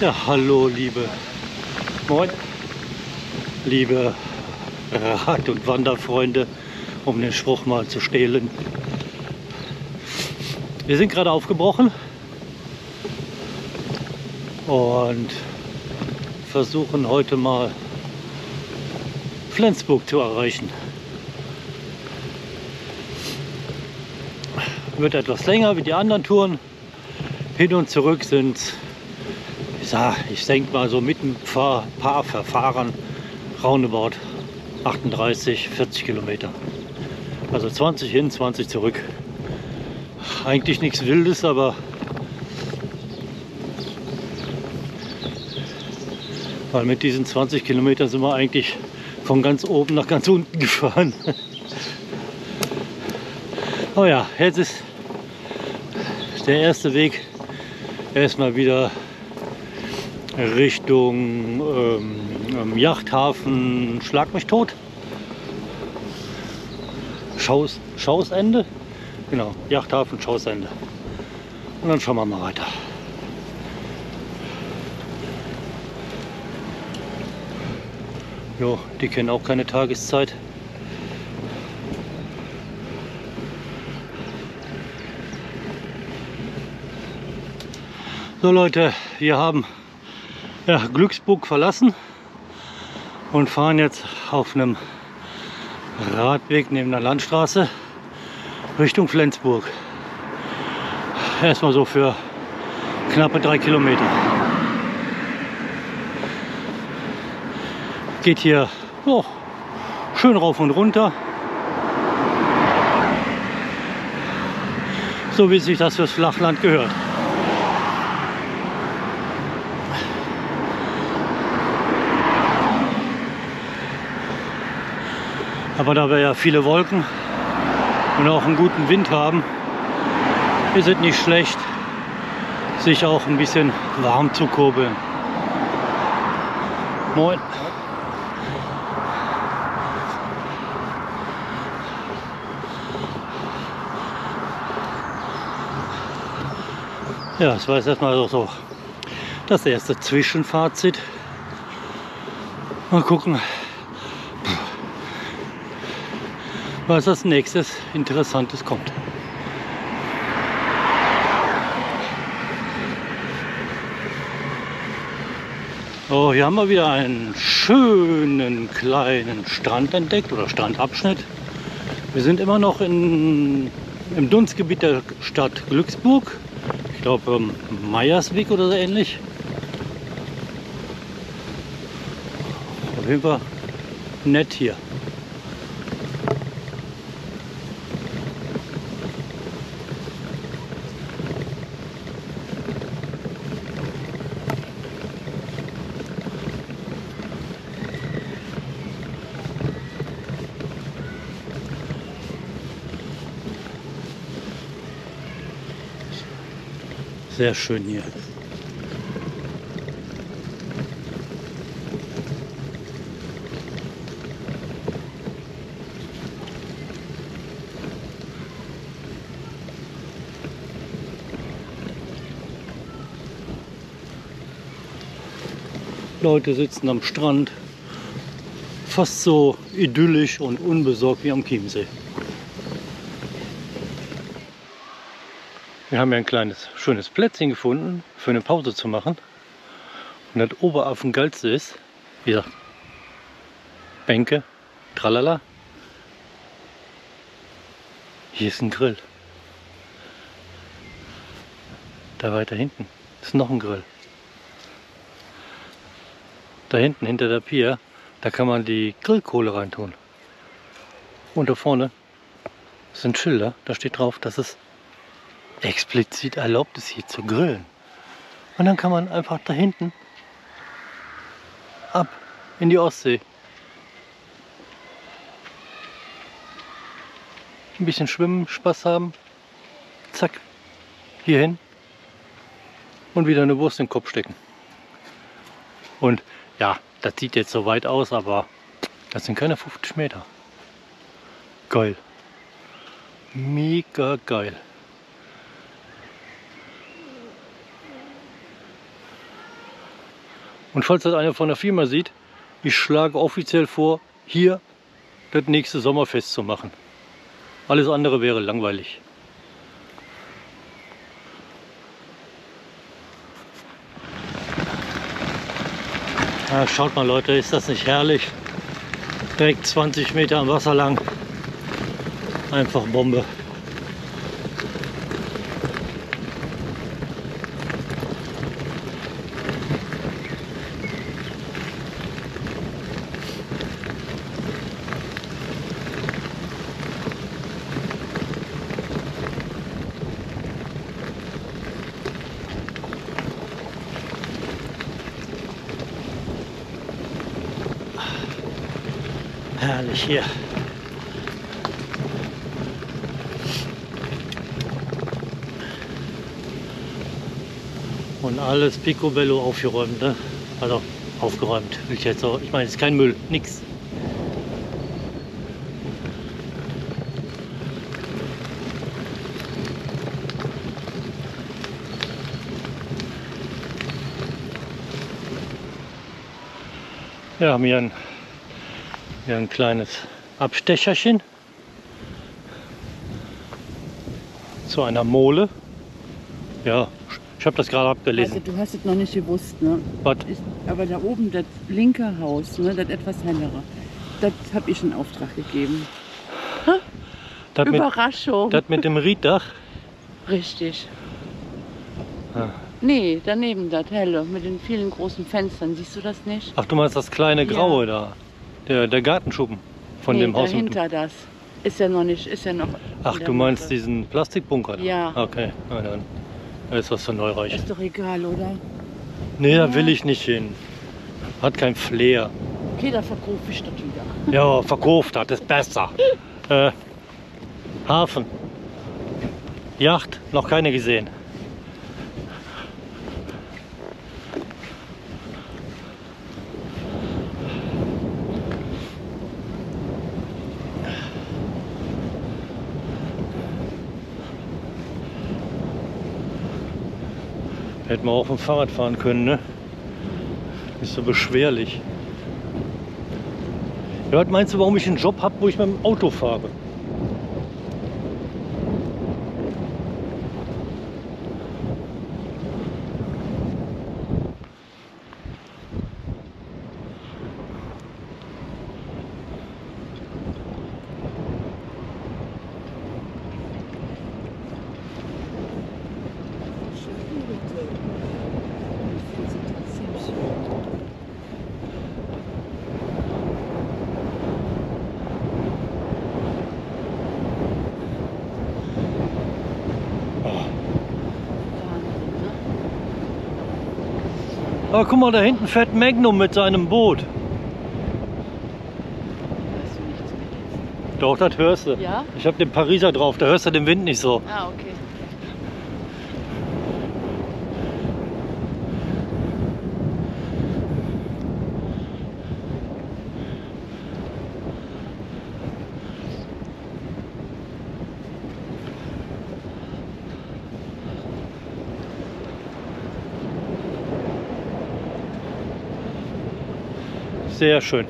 Ja, hallo liebe Moin, liebe Rad- und Wanderfreunde, um den Spruch mal zu stehlen. Wir sind gerade aufgebrochen und versuchen heute mal Flensburg zu erreichen. Wird etwas länger wie die anderen Touren. Hin und zurück sind ja, ich denke mal so mit ein paar, paar Verfahren roundabout 38, 40 Kilometer. Also 20 hin, 20 zurück. Eigentlich nichts Wildes, aber weil mit diesen 20 Kilometern sind wir eigentlich von ganz oben nach ganz unten gefahren. oh ja, jetzt ist der erste Weg erstmal wieder Richtung ähm, Yachthafen Schlag mich tot. Schaus, Schausende. Genau, Yachthafen Schausende. Und dann schauen wir mal weiter. Jo, die kennen auch keine Tageszeit. So Leute, wir haben ja, Glücksburg verlassen und fahren jetzt auf einem Radweg neben der Landstraße Richtung Flensburg. Erstmal so für knappe drei Kilometer. Geht hier oh, schön rauf und runter. So wie sich das fürs Flachland gehört. Aber da wir ja viele Wolken und auch einen guten Wind haben, ist es nicht schlecht, sich auch ein bisschen warm zu kurbeln. Moin. Ja, das war jetzt erstmal so das erste Zwischenfazit. Mal gucken, was als nächstes Interessantes kommt. Oh, hier haben wir wieder einen schönen kleinen Strand entdeckt oder Strandabschnitt. Wir sind immer noch in, im Dunstgebiet der Stadt Glücksburg. Ich glaube ähm, Meiersweg oder so ähnlich. Auf jeden Fall nett hier. Sehr schön hier. Leute sitzen am Strand, fast so idyllisch und unbesorgt wie am Chiemsee. Wir haben ja ein kleines, schönes Plätzchen gefunden, für eine Pause zu machen. Und das Oberaffen-Geilste ist, wie gesagt, Bänke, tralala. Hier ist ein Grill. Da weiter hinten ist noch ein Grill. Da hinten, hinter der Pier, da kann man die Grillkohle reintun. Und da vorne sind Schilder, da steht drauf, dass es explizit erlaubt ist, hier zu grillen. Und dann kann man einfach da hinten ab in die Ostsee. Ein bisschen schwimmen, Spaß haben. Zack, hier hin. Und wieder eine Wurst in den Kopf stecken. Und ja, das sieht jetzt so weit aus, aber das sind keine 50 Meter. Geil. Mega geil. Und falls das einer von der Firma sieht, ich schlage offiziell vor, hier das nächste Sommerfest zu machen. Alles andere wäre langweilig. Ja, schaut mal Leute, ist das nicht herrlich? Direkt 20 Meter am Wasser lang. Einfach Bombe. Herrlich hier. Und alles picobello aufgeräumt, ne? Also aufgeräumt, will ich jetzt so. Ich meine, es ist kein Müll, nix. Ja, haben hier ein, kleines Abstecherchen zu einer Mole. Ja, ich habe das gerade abgelesen. Also du hast es noch nicht gewusst, ne? Was? Aber da oben, das linke Haus, ne, das etwas hellere, das habe ich in Auftrag gegeben. Das mit, Überraschung. das mit dem Rieddach. Richtig. Ah. Nee, daneben das helle, mit den vielen großen Fenstern. Siehst du das nicht? Ach, du meinst das kleine Ja. Graue da. Der, der Gartenschuppen von nee, dem Haus. dahinter das. Ist ja noch nicht, ist ja noch. Ach, du meinst Masse. diesen Plastikbunker da? Ja. Okay, na dann. Da ist was für Neureich. Ist doch egal, oder? Nee, da Ja. will ich nicht hin. Hat kein Flair. Okay, da verkaufe ich das wieder. Ja, verkauft hat, ist besser. Äh, Hafen. Yacht, noch keine gesehen. Hätten wir auch dem Fahrrad fahren können, ne? Ist so beschwerlich. Ja, was meinst du, warum ich einen Job habe, wo ich mit dem Auto fahre? Ah, guck mal, da hinten fährt Magnum mit seinem Boot. Doch, das hörst du. Ja? Ich habe den Pariser drauf, da hörst du den Wind nicht so. Ah, okay. Sehr schön.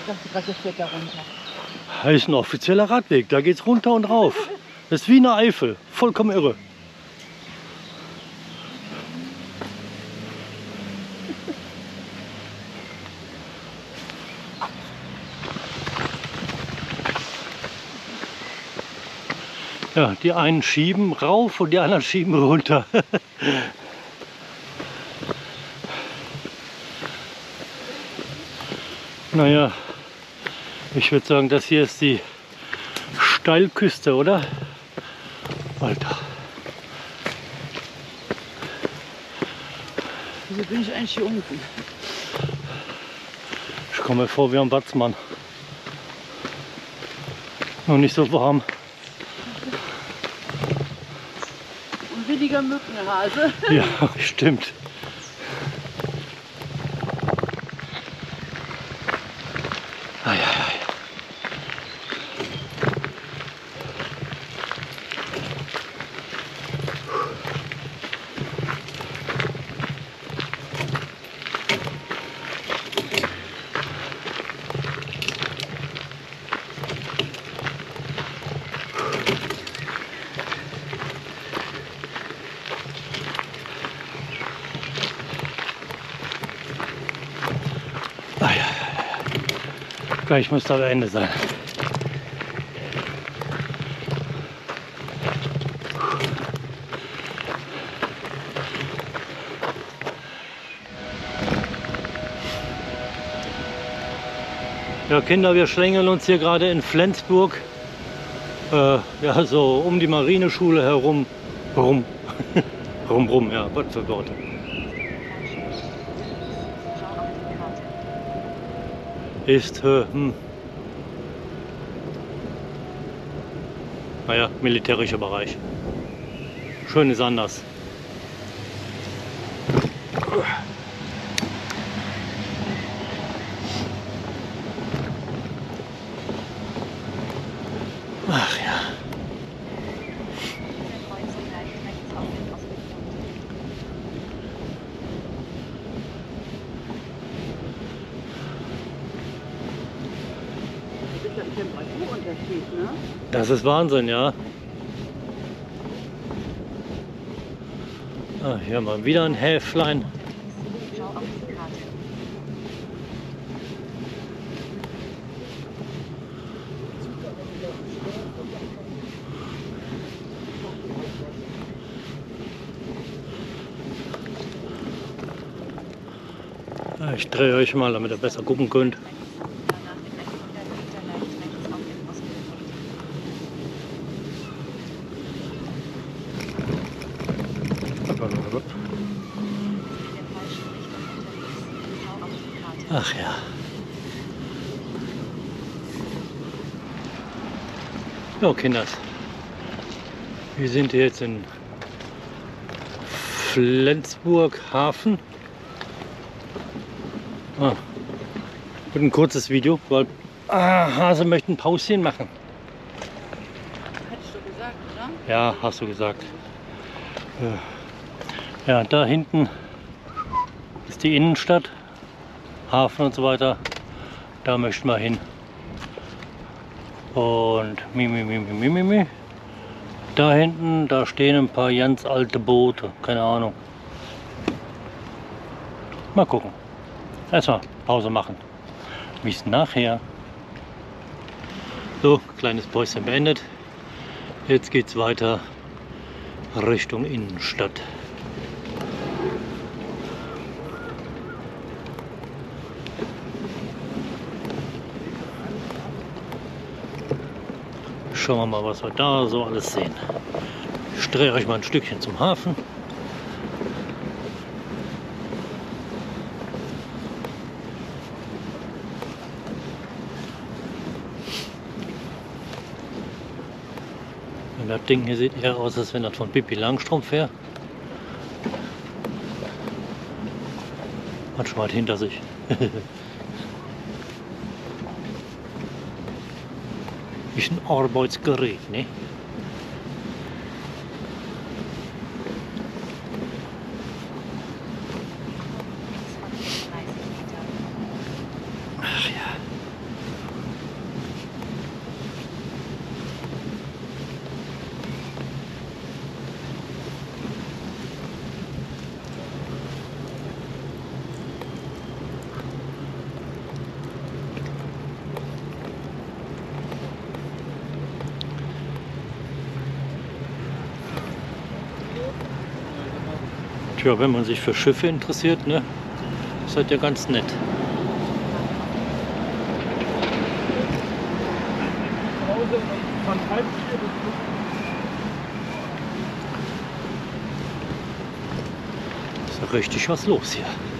Ich dachte gerade, das fährt da runter. Das ist ein offizieller Radweg, da geht's runter und rauf. Das ist wie eine Eifel, vollkommen irre. Ja, die einen schieben rauf und die anderen schieben runter. naja, ich würde sagen, das hier ist die Steilküste, oder? Alter. Wieso bin ich eigentlich hier unten? Ich komme mir vor wie am Watzmann. Noch nicht so warm. Und weniger Mückenhase. Ja, stimmt. Gleich muss aber Ende sein. Ja, Kinder, wir schlängeln uns hier gerade in Flensburg. Äh, ja, so um die Marineschule herum. Rum. rum, rum, ja, was für Worte. Ist, hm, naja, militärischer Bereich. Schön ist anders. Ne? Das ist Wahnsinn, ja. Ah, hier mal wieder ein Häflein. Ah, Ich drehe euch mal, damit ihr besser gucken könnt. Danach in 100 Meter leicht rechts auf den Ostgrund. in der falschen Richtung unterwegs. Schau auf Ach ja. Kinders. Wir sind jetzt in Flensburg Hafen. Ah, wird ein kurzes Video, weil ah, Hase möchte ein Pauschen machen. Hättest du gesagt, oder? Ja, hast du gesagt. Ja, da hinten ist die Innenstadt, Hafen und so weiter. Da möchten wir hin. Und mi, mi, mi, mi, mi, mi, mi. Da hinten, da stehen ein paar ganz alte Boote. Keine Ahnung. Mal gucken. Erstmal Pause machen. Bis nachher. So, kleines Päuschen beendet. Jetzt geht's weiter Richtung Innenstadt. Schauen wir mal, was wir da so alles sehen. Ich drehe euch mal ein Stückchen zum Hafen. Und das Ding hier sieht eher aus, als wenn das von Pippi Langstrumpf wäre. Hat schon mal hinter sich. Ist ein Arbeitsgerät, ne? Tja, wenn man sich für Schiffe interessiert, ne, ist das ja ganz nett. Ist ja richtig was los hier.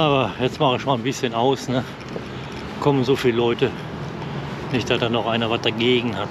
Aber jetzt mache ich mal ein bisschen aus. Ne? Kommen so viele Leute. Nicht, dass da noch einer was dagegen hat.